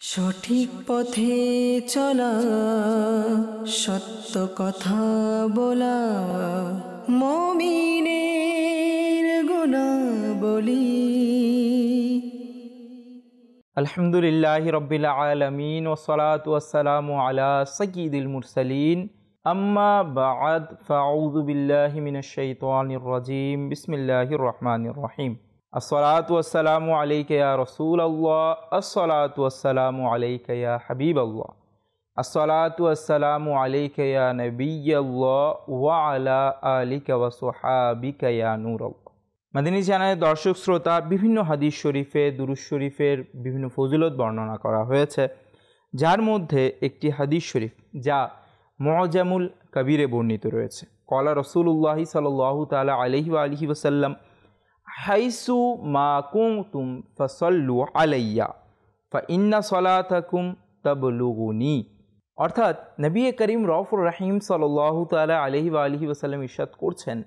সঠিক পথে চলা, সত্য কথা বলা, মমিনের গুণা বলি আলহামদুলিল্লাহ রবিল আলমিন ওসলাত ওসালাম আলা সঈদুল মুরসালিন। আম্মা বাদ, ফাউযু বিল্লাহি মিনাশ শাইতানির রাজিম। বিসমিল্লাহির রহমানির রহিম। আসসালাতু ওয়াসসালামু আলাইকা ইয়া রাসূলুল্লাহ, আসসালাতু ওয়াসসালামু আলাইকা ইয়া হাবিবাল্লাহ, আসসালাতু ওয়াসসালামু আলাইকা ইয়া নাবিয়্যাল্লাহ ওয়া আলা আলিকা ওয়া সুহাবিকা ইয়া নূরাল্লাহ। মাদিনী চ্যানেলের দর্শক শ্রোতা, বিভিন্ন হাদিস শরীফে দুরুজ শরীফের বিভিন্ন ফজিলত বর্ণনা করা হয়েছে, যার মধ্যে একটি হাদিস শরীফ যা মজামুল কবিরে বর্ণিত রয়েছে। কলা রসুল্লাহি সাল্লাহ তালা আলহি আলহি ওসাল্লাম হাইসু মা কুম ফসল্লু আলাইয়া, ফা ইন্না সলাতাকুম তবলুগুনি। অর্থাৎ নবী করিম রফুর রাহিম সাল্লাহ তালা আলহি আলহি ওসাল্লাম ইরশাদ করছেন,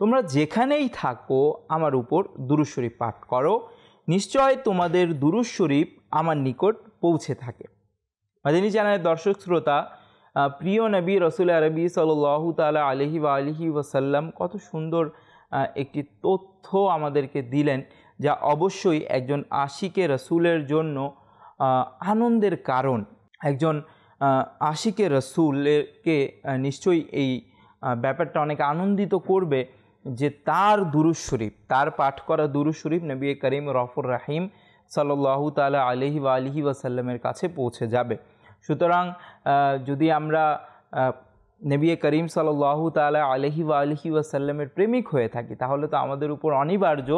তোমরা যেখানেই থাকো আমার উপর দুরুজ শরীফ পাঠ করো, নিশ্চয় তোমাদের দুরুজ শরীফ আমার নিকট পৌঁছে থাকে। মাদিনী চ্যানেলের দর্শক শ্রোতা প্রিয় নবী রসুল আরবি সাল্লাহ তালা আলহি বা আলহি ওসাল্লাম কত সুন্দর একটি তথ্য আমাদেরকে দিলেন যা অবশ্যই একজন আশিকে রসুলের জন্য আনন্দের কারণ। একজন আশিকে রসুলকে নিশ্চয়ই এই ব্যাপারটা অনেক আনন্দিত করবে যে তার দুরুজ শরীফ, তার পাঠ করা দুরুজ শরীফ নবী করিম রফুর রাহিম সাল্লাহু তালা আলহি আলহি ওয়াসাল্লামের কাছে পৌঁছে যাবে। সুতরাং যদি আমরা নবী করিম সাল্লাহু তালা আলহি আলহি ওয়াসাল্লামের প্রেমিক হয়ে থাকি, তাহলে তো আমাদের উপর অনিবার্য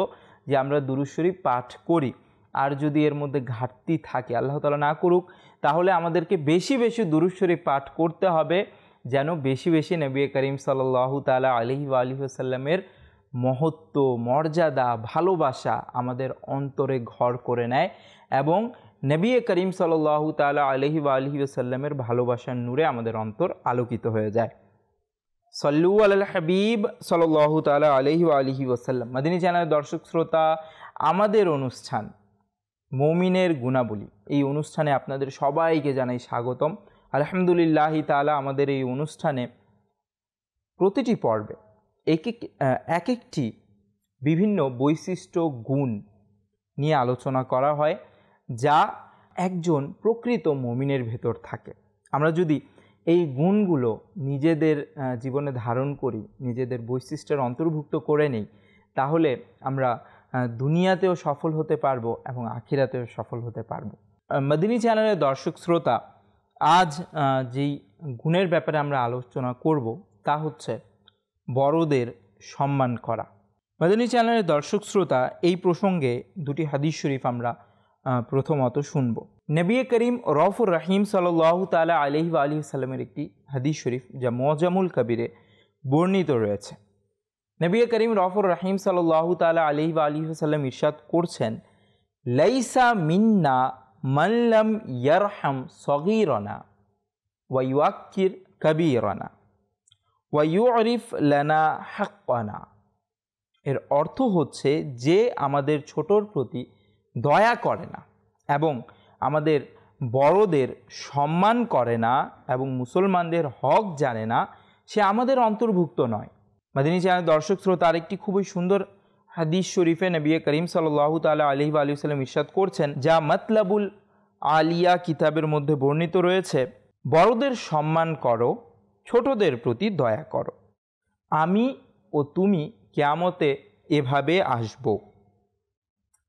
যে আমরা দুরুশ্বরী পাঠ করি। আর যদি এর মধ্যে ঘাটতি থাকে, আল্লাহ তালা না করুক, তাহলে আমাদেরকে বেশি বেশি দুরুশ্বরী পাঠ করতে হবে, যেন বেশি বেশি নবী করিম সাল্লাহ তালা আলহি আলহি আসাল্লামের মহত্ব, মর্যাদা, ভালোবাসা আমাদের অন্তরে ঘর করে নেয় এবং নবী করিম সাল্লাহ তালা আলহি আলহি আসাল্লামের ভালোবাসার নূরে আমাদের অন্তর আলোকিত হয়ে যায়। সল্লু আল হাবিব সাল্লাহ তালা আলহি আলহি ওসাল্লাম মাদিনী চ্যানেলের দর্শক শ্রোতা, আমাদের অনুষ্ঠান মৌমিনের গুণাবলী। এই অনুষ্ঠানে আপনাদের সবাইকে জানাই স্বাগতম। আলহামদুলিল্লাহ তালা আমাদের এই অনুষ্ঠানে প্রতিটি পর্বে এক এক এক একটি বিভিন্ন বৈশিষ্ট্য, গুণ নিয়ে আলোচনা করা হয়। যা একজন প্রকৃত মমিনের ভেতর থাকে। আমরা যদি এই গুণগুলো নিজেদের জীবনে ধারণ করি, নিজেদের বৈশিষ্ট্যের অন্তর্ভুক্ত করে নেই, তাহলে আমরা দুনিয়াতেও সফল হতে পারব এবং আখিরাতেও সফল হতে পারব। মদিনী চ্যানেলের দর্শক শ্রোতা, আজ যেই গুণের ব্যাপারে আমরা আলোচনা করব, তা হচ্ছে বড়দের সম্মান করা। মাদানী চ্যানেলের দর্শক শ্রোতা, এই প্রসঙ্গে দুটি হাদিস শরীফ আমরা প্রথমত শুনব। নবী করিম রফুর রাহিম সাল্লাহ তালা আলহি আলি সাল্লামের একটি হাদিস শরীফ, যা মজামুল কবিরে বর্ণিত রয়েছে। নবী করিম রফুর রাহিম সাল্লাহ তালা আলহি আলি সাল্লাম ইরশাদ করছেন, লাইসা মিন্না মাল্লাম ইয়ারহাম সগিরনা ওয়াইওয়াক্কির কবিরনা ওয়াইউরিফ লানা হাক্কানা। এর অর্থ হচ্ছে যে আমাদের ছোটর প্রতি দয়া করে না এবং আমাদের বড়দের সম্মান করে না এবং মুসলমানদের হক জানে না, সে আমাদের অন্তর্ভুক্ত নয়। মাদিনী চ্যানেল দর্শক শ্রোতা আরেকটি খুবই সুন্দর হাদিস শরীফে নবী করিম সাল্লাহ তালা আলহি আলি সাল্লাম ইরশাদ করছেন, যা মতলাবুল আলিয়া কিতাবের মধ্যে বর্ণিত রয়েছে, বড়দের সম্মান করো, ছোটদের প্রতি দয়া করো। আমি ও তুমি কেয়ামতে এভাবে আসব।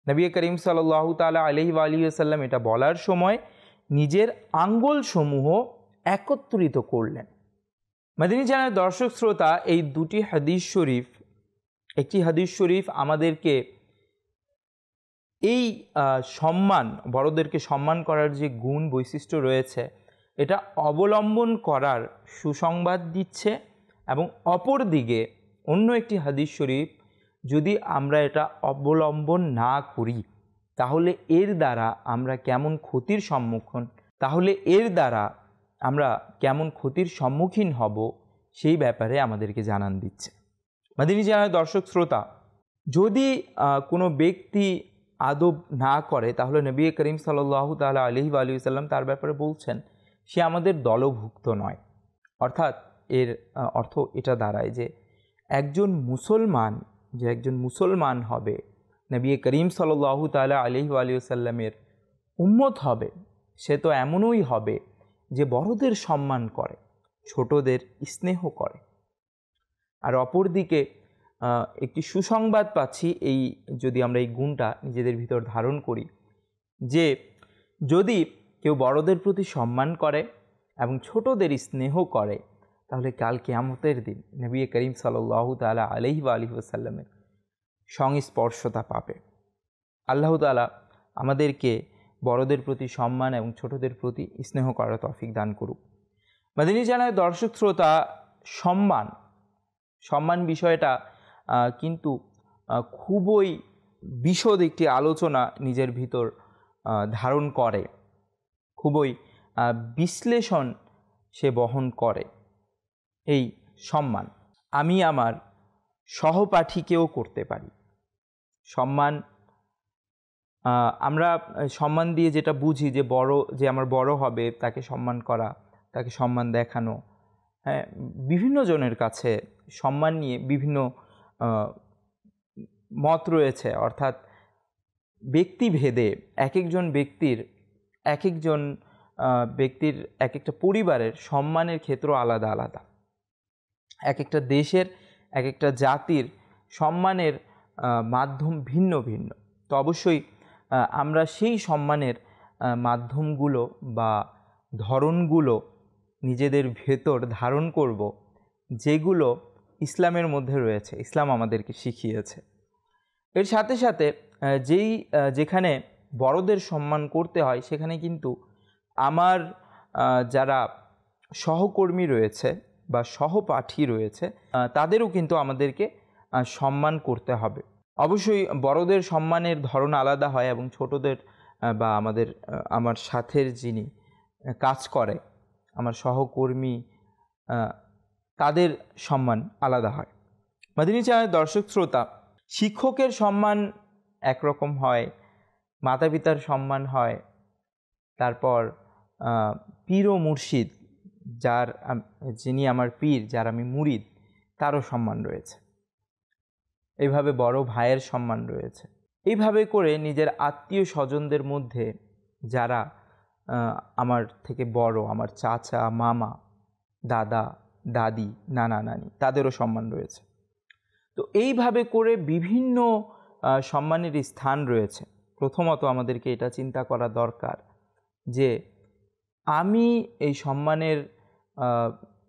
নবী করিম সাল্লাহ তালা আলহি আলী সাল্লাম এটা বলার সময় নিজের আঙ্গুল সমূহ একত্রিত করলেন। মাদিনী জানার দর্শক শ্রোতা, এই দুটি হাদিস শরীফ, একটি হাদিস শরীফ আমাদেরকে এই সম্মান, বড়দেরকে সম্মান করার যে গুণ বৈশিষ্ট্য রয়েছে, এটা অবলম্বন করার সুসংবাদ দিচ্ছে এবং অপর দিকে অন্য একটি হাদিস শরীফ যদি আমরা এটা অবলম্বন না করি, তাহলে এর দ্বারা আমরা কেমন ক্ষতির সম্মুখীন, তাহলে এর দ্বারা আমরা কেমন ক্ষতির সম্মুখীন হব, সেই ব্যাপারে আমাদেরকে জানান দিচ্ছে। মাদিনী জানার দর্শক শ্রোতা, যদি কোনো ব্যক্তি আদব না করে, তাহলে নবী করিম সাল্লাহ তালা আলহি আলী সাল্লাম তার ব্যাপারে বলছেন, সে আমাদের দলভুক্ত নয়। অর্থাৎ এর অর্থ এটা দাঁড়ায় যে, একজন মুসলমান যে একজন মুসলমান হবে, নবী করিম সাল্লাহ তালা আলহি আলী সাল্লামের উম্মত হবে, সে তো এমনই হবে যে বড়দের সম্মান করে, ছোটদের স্নেহ করে। আর অপরদিকে একটি সুসংবাদ পাচ্ছি, এই যদি আমরা এই গুণটা নিজেদের ভিতর ধারণ করি, যে যদি কেউ বড়দের প্রতি সম্মান করে এবং ছোটদের স্নেহ করে তাহলে কাল কেয়ামতের দিন নবী করিম সাল্লাহ তালা আলহি বা আলহি আসাল্লামের সংস্পর্শতা পাবে। আল্লাহ তালা আমাদেরকে বড়দের প্রতি সম্মান এবং ছোটদের প্রতি স্নেহ করার তফিক দান করুক। মাদিনী জানায় দর্শক শ্রোতা, সম্মান সম্মান বিষয়টা কিন্তু খুবই বিশদ একটি আলোচনা নিজের ভিতর ধারণ করে। খুবই বিশ্লেষণ সে বহন করে। এই সম্মান আমি আমার সহপাঠীকেও করতে পারি। সম্মান আমরা সম্মান দিয়ে যেটা বুঝি যে বড়, যে আমার বড় হবে, তাকে সম্মান করা, তাকে সম্মান দেখানো হ্যাঁ বিভিন্ন জনের কাছে সম্মান নিয়ে বিভিন্ন মত রয়েছে। অর্থাৎ ব্যক্তিভেদে এক একজন ব্যক্তির, এক একজন ব্যক্তির এক একটা পরিবারের সম্মানের ক্ষেত্র আলাদা আলাদা। এক একটা দেশের এক একটা জাতির সম্মানের মাধ্যম ভিন্ন ভিন্ন। তো অবশ্যই আমরা সেই সম্মানের মাধ্যমগুলো বা ধরনগুলো নিজেদের ভেতর ধারণ করব, যেগুলো ইসলামের মধ্যে রয়েছে, ইসলাম আমাদেরকে শিখিয়েছে। এর সাথে সাথে যেই যেখানে বড়দের সম্মান করতে হয়, সেখানে কিন্তু আমার যারা সহকর্মী রয়েছে বা সহপাঠী রয়েছে তাদেরও কিন্তু আমাদেরকে সম্মান করতে হবে। অবশ্যই বড়দের সম্মানের ধরন আলাদা হয় এবং ছোটদের বা আমাদের আমার সাথের যিনি কাজ করে, আমার সহকর্মী তাদের সম্মান আলাদা হয়। মাদিনী চ্যানেলের দর্শক শ্রোতা, শিক্ষকের সম্মান একরকম হয় মাতা পিতার সম্মান হয়, তারপর পীর মুর্শিদ যার যিনি আমার পীর, যার আমি মুরিদ, তারও সম্মান রয়েছে। এইভাবে বড় ভাইয়ের সম্মান রয়েছে। এইভাবে করে নিজের আত্মীয় স্বজনদের মধ্যে যারা আমার থেকে বড়, আমার চাচা, মামা, দাদা, দাদি, নানা, নানি, তাদেরও সম্মান রয়েছে। তো এইভাবে করে বিভিন্ন সম্মানের স্থান রয়েছে। প্রথমত আমাদেরকে এটা চিন্তা করা দরকার যে, আমি এই সম্মানের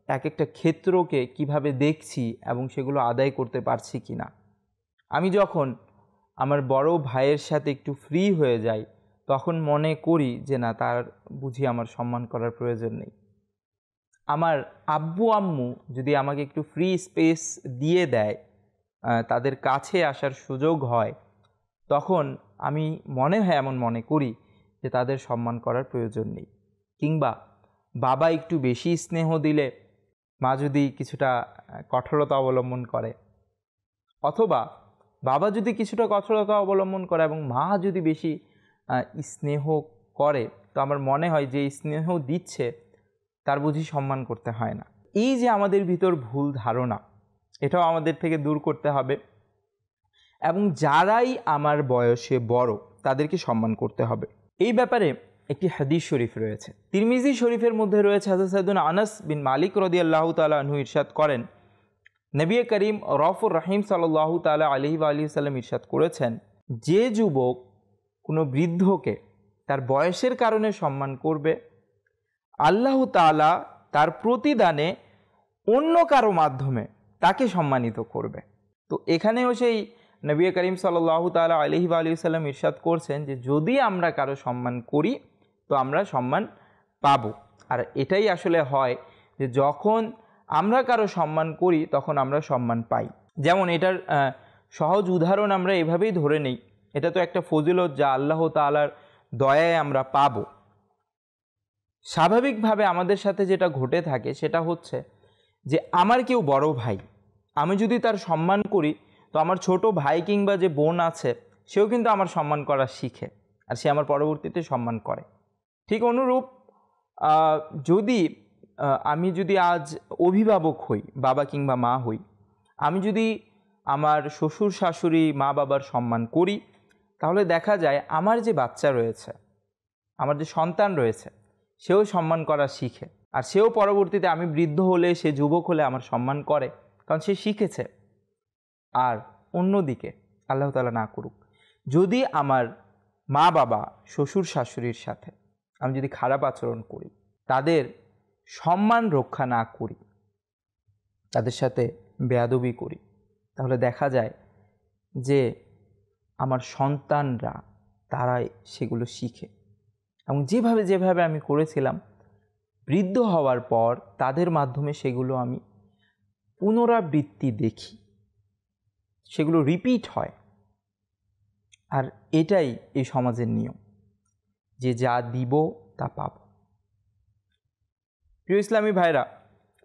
এক একটা ক্ষেত্রকে কীভাবে দেখছি এবং সেগুলো আদায় করতে পারছি কি না আমি যখন আমার বড় ভাইয়ের সাথে একটু ফ্রি হয়ে যাই, তখন মনে করি যে, না, তার বুঝি আমার সম্মান করার প্রয়োজন নেই। আমার আব্বু, আম্মু যদি আমাকে একটু ফ্রি স্পেস দিয়ে দেয় তাদের কাছে আসার সুযোগ হয়, তখন আমি মনে হয় এমন মনে করি যে, তাদের সম্মান করার প্রয়োজন নেই। কিংবা বাবা একটু বেশি স্নেহ দিলে মা যদি কিছুটা কঠোরতা অবলম্বন করে। অথবা বাবা যদি কিছুটা কঠোরতা অবলম্বন করে এবং মা যদি বেশি স্নেহ করে, তো আমার মনে হয় যে স্নেহ দিচ্ছে, তার বুঝি সম্মান করতে হয় না। এই যে আমাদের ভিতর ভুল ধারণা, এটাও আমাদের থেকে দূর করতে হবে এবং যারাই আমার বয়সে বড়, তাদেরকে সম্মান করতে হবে। এই ব্যাপারে একটি হাদিস শরীফ রয়েছে। তিরমিজি শরীফের মধ্যে রয়েছে হাজর সাইদুন আনাস বিন মালিক রদি আল্লাহ তালা আনহু ইরশাদ করেন। নবী করিম রফুর রাহিম সাল্লাহ তালা আলহি আলি সাল্লাম ইরশাদ করেছেন, যে যুবক কোনো বৃদ্ধকে তার বয়সের কারণে সম্মান করবে, আল্লাহ তালা তার প্রতিদানে অন্য কারও মাধ্যমে তাকে সম্মানিত করবে। তো এখানেও সেই নবী করিম সাল্লাহ তালা আলহি আলি সাল্লাম ইরশাদ করছেন যে যদি আমরা কারও সম্মান করি তো আমরা সম্মান পাব। আর এটাই আসলে হয় যে যখন আমরা কারও সম্মান করি, তখন আমরা সম্মান পাই। যেমন এটার সহজ উদাহরণ আমরা এভাবেই ধরে নেই। এটা তো একটা ফজিলত যা আল্লাহ তালার দয়ায় আমরা পাবো। স্বাভাবিকভাবে আমাদের সাথে যেটা ঘটে থাকে, সেটা হচ্ছে যে আমার কেউ বড় ভাই, আমি যদি তার সম্মান করি, তো আমার ছোট ভাই কিংবা যে বোন আছে, সেও কিন্তু আমার সম্মান করা শিখে, আর সে আমার পরবর্তীতে সম্মান করে। ঠিক অনুরূপ যদি আমি যদি আজ অভিভাবক হই, বাবা কিংবা মা হই, আমি যদি আমার শ্বশুর, শাশুড়ি, মা বাবার সম্মান করি, তাহলে দেখা যায় আমার যে বাচ্চা রয়েছে, আমার যে সন্তান রয়েছে, সেও সম্মান করা শিখে। আর সেও পরবর্তীতে আমি বৃদ্ধ হলে, সে যুবক হলে আমার সম্মান করে, কারণ সে শিখেছে। আর অন্যদিকে, আল্লাহ তালা না করুক, যদি আমার মা বাবা শ্বশুর, শাশুড়ির সাথে আমি যদি খারাপ আচরণ করি, তাদের সম্মান রক্ষা না করি, তাদের সাথে বেয়াদবি করি, তাহলে দেখা যায় যে আমার সন্তানরা তারাই সেগুলো শিখে। এবং যেভাবে যেভাবে আমি করেছিলাম, বৃদ্ধ হওয়ার পর তাদের মাধ্যমে সেগুলো আমি পুনরাবৃত্তি দেখি। সেগুলো রিপিট হয়। আর এটাই এই সমাজের নিয়ম। যে যা দিব তা পাব। প্রিয় ইসলামী ভাইরা,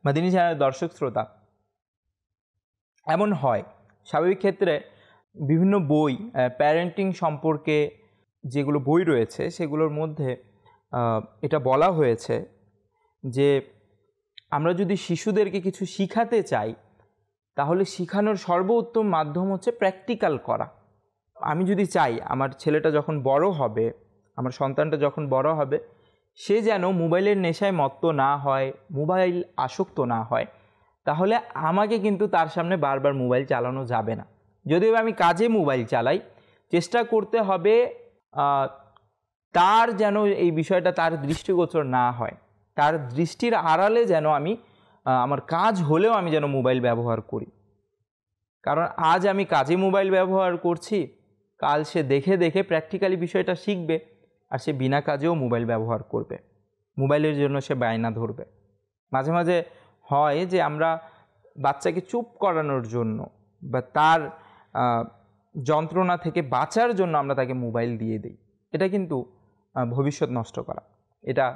মাদিনী চ্যানেলের দর্শক শ্রোতা, এমন হয়, স্বাভাবিক ক্ষেত্রে বিভিন্ন বই প্যারেন্টিং সম্পর্কে যেগুলো বই রয়েছে, সেগুলোর মধ্যে এটা বলা হয়েছে যে আমরা যদি শিশুদেরকে কিছু শিখাতে চাই, তাহলে শেখানোর সর্বোত্তম মাধ্যম হচ্ছে প্র্যাকটিক্যাল করা। আমি যদি চাই, আমার ছেলেটা যখন বড় হবে আমার সন্তানটা যখন বড় হবে, সে যেন মোবাইলের নেশায় মত্ত না হয়, মোবাইল আসক্ত না হয়, তাহলে আমাকে কিন্তু তার সামনে বারবার মোবাইল চালানো যাবে না। যদিও আমি কাজে মোবাইল চালাই, চেষ্টা করতে হবে তার যেন এই বিষয়টা তার দৃষ্টিগোচর না হয়। তার দৃষ্টির আড়ালে যেন আমি আমার কাজ হলেও আমি যেন মোবাইল ব্যবহার করি। কারণ আজ আমি কাজে মোবাইল ব্যবহার করছি, কাল সে দেখে দেখে প্র্যাকটিক্যালি বিষয়টা শিখবে। আর সে বিনা কাজেও মোবাইল ব্যবহার করবে। মোবাইলের জন্য সে বায়না ধরবে। মাঝে মাঝে হয় যে আমরা বাচ্চাকে চুপ করানোর জন্য বা তার যন্ত্রণা থেকে বাঁচার জন্য আমরা তাকে মোবাইল দিয়ে দিই। এটা কিন্তু ভবিষ্যৎ নষ্ট করা। এটা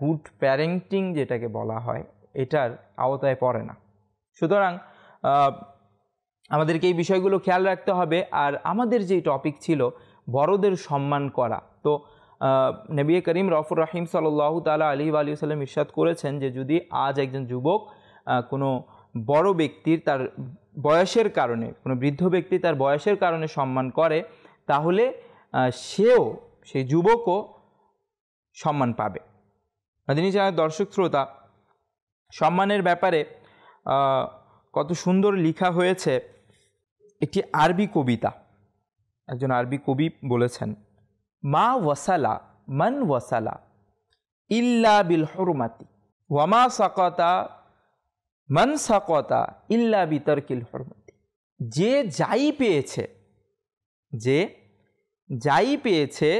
গুড প্যারেন্টিং যেটাকে বলা হয়, এটার আওতায় পড়ে না। সুতরাং আমাদেরকে এই বিষয়গুলো খেয়াল রাখতে হবে। আর আমাদের যেই টপিক ছিল, বড়দের সম্মান করা। তো নবী করিম রফুর রাহিম সাল্লাহ তালা আলী আলী সাল্লাম ইরশাদ করেছেন যে যদি আজ একজন যুবক কোনো বড় ব্যক্তির তার বয়সের কারণে, কোনো বৃদ্ধ ব্যক্তি তার বয়সের কারণে সম্মান করে, তাহলে সেও, সেই যুবকও সম্মান পাবে। মাদিনী চ্যানেলের দর্শক শ্রোতা, সম্মানের ব্যাপারে কত সুন্দর লেখা হয়েছে, একটি আরবি কবিতা। একজন আরবি কবি বলেছেন মা ওয়াসালা, মান ওয়াসালা, ইল্লা বিল হরমাতি ওয়ামা সাকতা, মান সাকতা, ইল্লা বিতর্কিল হরমাতি। যে যাই পেয়েছে, যে যাই পেয়েছে,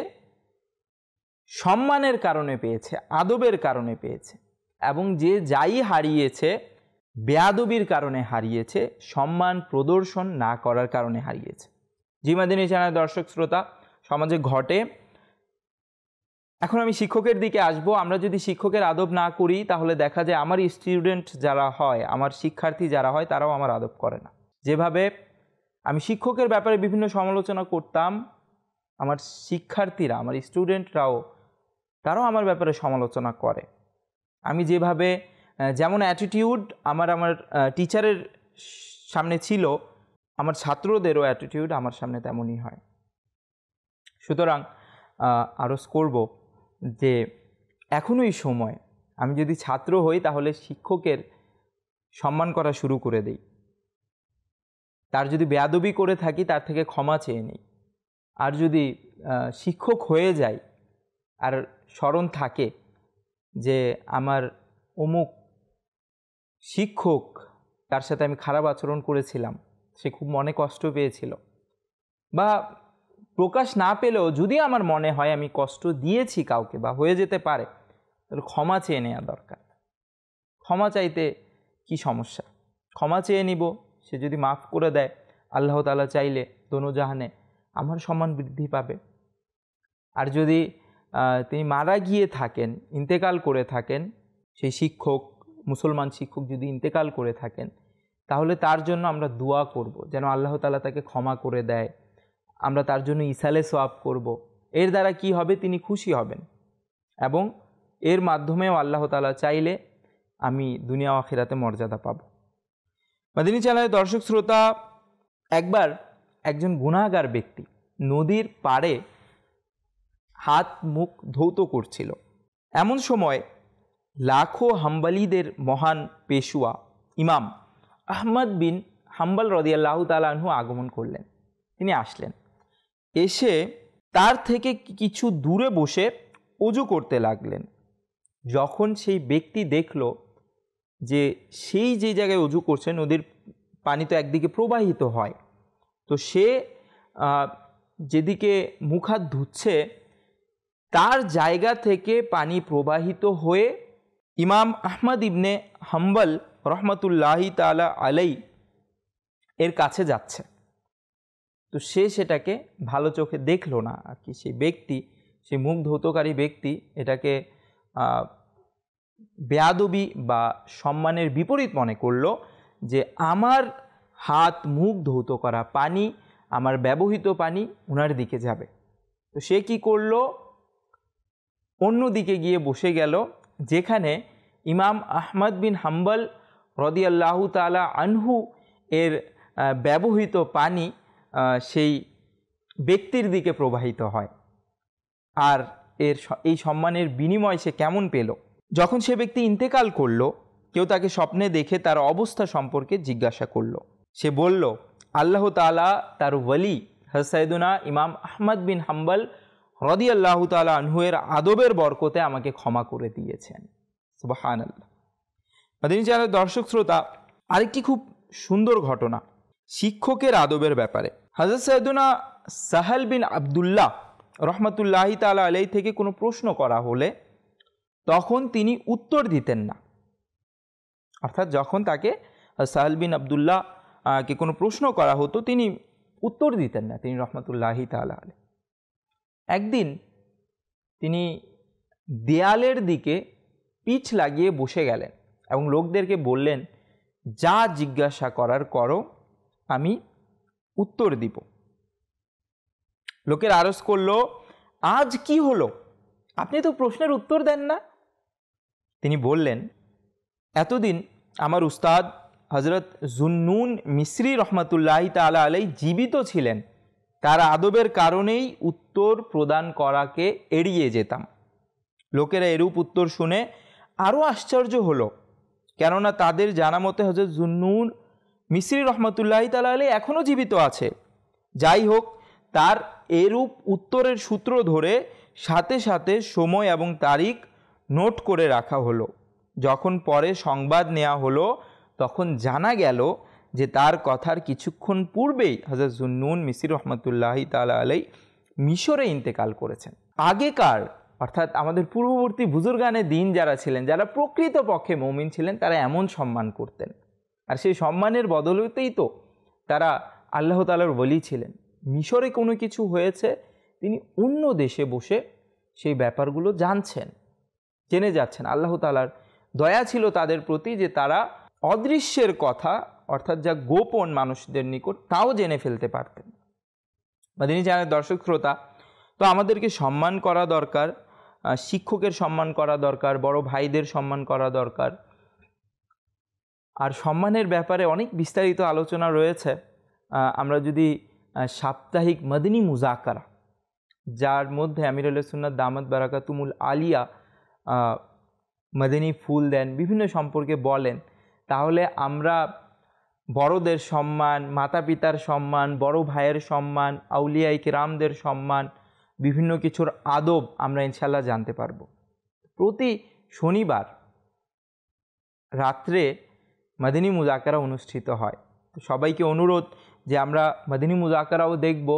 সম্মানের কারণে পেয়েছে, আদবের কারণে পেয়েছে, এবং যে যাই হারিয়েছে, বেয়াদবির কারণে হারিয়েছে, সম্মান প্রদর্শন না করার কারণে হারিয়েছে। জিমাদিনী চ্যানেল দর্শক, শ্রোতা সমাজে ঘটে। এখন আমি শিক্ষকের দিকে আসব। আমরা যদি শিক্ষকের আদব না করি, তাহলে দেখা যায় আমার স্টুডেন্ট যারা হয়, আমার শিক্ষার্থী যারা হয়, তারাও আমার আদব করে না। যেভাবে আমি শিক্ষকের ব্যাপারে বিভিন্ন সমালোচনা করতাম, আমার শিক্ষার্থীরা, আমার স্টুডেন্টরাও তারাও আমার ব্যাপারে সমালোচনা করে। আমি যেভাবে যেমন অ্যাটিটিউড আমার আমার টিচারের সামনে ছিল, আমার ছাত্রদেরও অ্যাটিটিউড আমার সামনে তেমনই হয়। সুতরাং আরজ করব যে এখনোই সময় আমি যদি ছাত্র হই তাহলে শিক্ষকের সম্মান করা শুরু করে দেই। তার যদি বেয়াদবি করে থাকি তার থেকে ক্ষমা চেয়ে নেই। আর যদি শিক্ষক হয়ে যাই আর স্মরণ থাকে যে আমার অমুক শিক্ষক তার সাথে আমি খারাপ আচরণ করেছিলাম, সে খুব মনে কষ্ট পেয়েছিল বা প্রকাশ না পেলেও যদি আমার মনে হয় আমি কষ্ট দিয়েছি কাউকে বা হয়ে যেতে পারে, তাহলে ক্ষমা চেয়ে নেওয়া দরকার। ক্ষমা চাইতে কি সমস্যা? ক্ষমা চেয়ে নিব, সে যদি মাফ করে দেয়, আল্লাহ তালা চাইলে দনুজাহানে আমার সম্মান বৃদ্ধি পাবে। আর যদি তিনি মারা গিয়ে থাকেন, ইন্তেকাল করে থাকেন, সেই শিক্ষক, মুসলমান শিক্ষক যদি ইন্তেকাল করে থাকেন, তাহলে তার জন্য আমরা দোয়া করব, যেন আল্লাহ তালা তাকে ক্ষমা করে দেয়। আমরা তার জন্য ইসালে সোয়াব করব। এর দ্বারা কি হবে? তিনি খুশি হবেন। এবং এর মাধ্যমেও আল্লাহ তালা চাইলে আমি দুনিয়া আখিরাতে মর্যাদা পাব। মাদিনী চ্যানেলের দর্শক শ্রোতা, একবার একজন গুণাগার ব্যক্তি নদীর পাড়ে হাত মুখ ধৌত করছিল। এমন সময় লাখো হাম্বালিদের মহান পেশুয়া ইমাম আহমদ বিন হাম্বাল রদিয়াল্লাহ তালাহু আগমন করলেন। তিনি আসলেন। এসে তার থেকে কিছু দূরে বসে অজু করতে লাগলেন। যখন সেই ব্যক্তি দেখল যে সেই যে জায়গায় অজু করছে, নদীর পানি তো একদিকে প্রবাহিত হয়, তো সে যেদিকে মুখ হাত ধুচ্ছে, তার জায়গা থেকে পানি প্রবাহিত হয়ে ইমাম আহমদ ইবনে হাম্বল রহমতুল্লাহি তালা আলাই এর কাছে যাচ্ছে। তো সে সেটাকে ভালো চোখে দেখল না। আর কি সেই ব্যক্তি, সেই মুখ ধৌতকারী ব্যক্তি এটাকে বেয়াদবি বা সম্মানের বিপরীত মনে করল যে, আমার হাত মুখ ধৌত করা পানি, আমার ব্যবহৃত পানি ওনার দিকে যাবে। তো সে কি করল? অন্য দিকে গিয়ে বসে গেল, যেখানে ইমাম আহমদ বিন হাম্বল রদিয়াল্লাহু তালা আনহু এর ব্যবহৃত পানি সেই ব্যক্তির দিকে প্রবাহিত হয়। আর এর এই সম্মানের বিনিময় সে কেমন পেল? যখন সে ব্যক্তি ইন্তেকাল করল, কেউ তাকে স্বপ্নে দেখে তার অবস্থা সম্পর্কে জিজ্ঞাসা করল। সে বলল, আল্লাহ তালা তার ওয়ালি হসাইদুনা ইমাম আহমদ বিন হাম্বল হ্রদি আল্লাহ তালা আনহুয়ের আদবের বরকতে আমাকে ক্ষমা করে দিয়েছেন। সুবাহান আল্লাহ মাদিনী দর্শক শ্রোতা, আরেকটি খুব সুন্দর ঘটনা, শিক্ষকের আদবের ব্যাপারে। হাজর সৈয়দুনা সাহাল বিন আবদুল্লাহ রহমতুল্লাহি তালা আলাই থেকে কোনো প্রশ্ন করা হলে তখন তিনি উত্তর দিতেন না। অর্থাৎ যখন তাকে সাহাল বিন আবদুল্লাহ কে কোনো প্রশ্ন করা হতো, তিনি উত্তর দিতেন না, তিনি রহমতুল্লাহি তালা আলাই একদিন তিনি দেয়ালের দিকে পিঠ লাগিয়ে বসে গেলেন এবং লোকদেরকে বললেন, যা জিজ্ঞাসা করার করো, আমি উত্তর দিব। লোকের আরজ করল, আজ কি হলো? আপনি তো প্রশ্নের উত্তর দেন না। তিনি বললেন, এতদিন আমার উস্তাদ হজরত জুন্নুন মিশ্রি রহমতুল্লাহ তালা আলাই জীবিত ছিলেন। তার আদবের কারণেই উত্তর প্রদান করাকে এড়িয়ে যেতাম। লোকেরা এরূপ উত্তর শুনে আরও আশ্চর্য হলো। কেননা তাদের জানা মতে হজরত জুন্নুর মিশ্রি রহমতুল্লাহ তালা আলী এখনও জীবিত আছে। যাই হোক, তার এরূপ উত্তরের সূত্র ধরে সাথে সাথে সময় এবং তারিখ নোট করে রাখা হলো। যখন পরে সংবাদ নেওয়া হলো, তখন জানা গেল যে তার কথার কিছুক্ষণ পূর্বেই হজরত জুন্নুন মিসির রহমতুল্লাহ তালা আলাই মিশরে ইন্তেকাল করেছেন। আগেকার, অর্থাৎ আমাদের পূর্ববর্তী বুজুর্গানের দিন যারা ছিলেন, যারা প্রকৃত পক্ষে মৌমিন ছিলেন, তারা এমন সম্মান করতেন। আর সেই সম্মানের বদলতেই তো তারা আল্লাহ তালার বলি ছিলেন। মিশরে কোনো কিছু হয়েছে, তিনি অন্য দেশে বসে সেই ব্যাপারগুলো জানছেন, জেনে যাচ্ছেন। আল্লাহ তালার দয়া ছিল তাদের প্রতি যে তারা অদৃশ্যের কথা, অর্থাৎ যা গোপন মানুষদের নিকট, তাও জেনে ফেলতে পারতেন। বা তিনি জানেন দর্শক শ্রোতা, তো আমাদেরকে সম্মান করা দরকার শিক্ষকের সম্মান করা দরকার, বড় ভাইদের সম্মান করা দরকার আর সম্মানের ব্যাপারে অনেক বিস্তারিত আলোচনা রয়েছে। আমরা যদি সাপ্তাহিক মদিনী মুজাকারা, যার মধ্যে আমির সুন্নাত দামদ বারাকাতুমুল আলিয়া মদিনী ফুল দেন, বিভিন্ন সম্পর্কে বলেন, তাহলে আমরা বড়দের সম্মান মাতা পিতার সম্মান, বড় ভাইয়ের সম্মান আউলিয়াই কেরামদের সম্মান, বিভিন্ন কিছুর আদব আমরা ইনশাল্লাহ জানতে পারব। প্রতি শনিবার রাত্রে মাদিনী মুজাকারা অনুষ্ঠিত হয়। তো সবাইকে অনুরোধ যে আমরা মাদিনী মুজাকারাও দেখব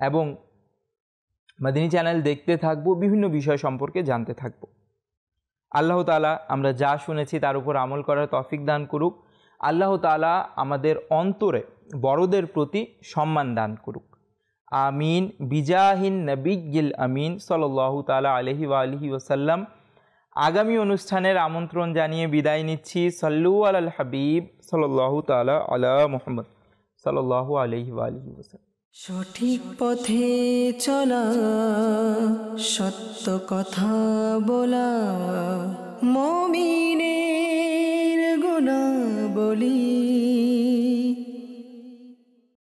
এবং মাদিনী চ্যানেল দেখতে থাকব, বিভিন্ন বিষয় সম্পর্কে জানতে থাকব। আল্লাহ তালা আমরা যা শুনেছি তার উপর আমল করার তফিক দান করুক। আল্লাহ তালা আমাদের অন্তরে বড়দের প্রতি সম্মান দান করুক। আমিন। বিজাহিন নবিগিল আমিন সাল্লাহ তালা আলহি আলহি ওসাল্লাম আগামী অনুষ্ঠানের আমন্ত্রণ জানিয়ে বিদায় নিচ্ছি। সাল্লু আল হাবিব সাল্লাহ তালা আলা মোহাম্মদ সাল্লাহ আলহি আলহি সঠিক পথে চলা, সত্য কথা বলা, মমিনের গুণাবলী